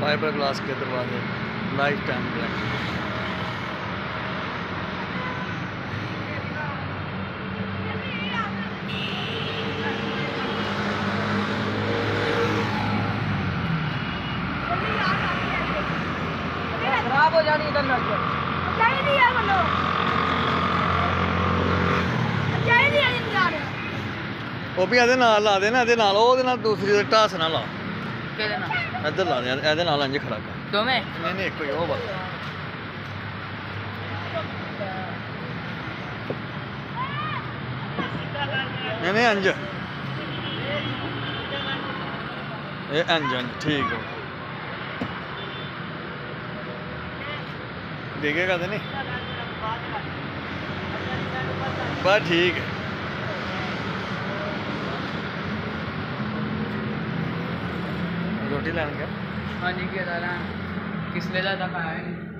Fibre glass के दरवाजे life time guarantee खराब हो जानी इधर नट ਚਾਹੀਦੀ ਆ ਮੈਨੂੰ ਚਾਹੀਦੀ ਆ ਇੰਤਜ਼ਾਰ ਉਹ ਵੀ ਇਹਦੇ ਨਾਲ ਲਾ ਦੇ ਨਾ ਇਹਦੇ ਨਾਲ ਉਹਦੇ ਨਾਲ ਦੂਸਰੀ ਦੇ ਢਾਸ ਨਾਲ ਲਾ ਕਿਹਦੇ ਨਾਲ ਇੱਧਰ ਲਾ ਦੇ ਇਹਦੇ ਨਾਲ ਇੰਜ ਖੜਾ ਕਰ। ਦੋਵੇਂ? ਨਹੀਂ ਨਹੀਂ ਹੀ ਉਹ ਬਸ ਨਹੀਂ ਨਹੀਂ ਇੰਜ। ਇਹ ਇੰਜ ਇੰਜ ਠੀਕ ਹੋ ਦੇਖੇਗਾ ਤੇ ਨਹੀਂ? ਬਸ ਠੀਕ ਹੈ रोटी लाने का? हाँ जी किया था किस ले जाता खाया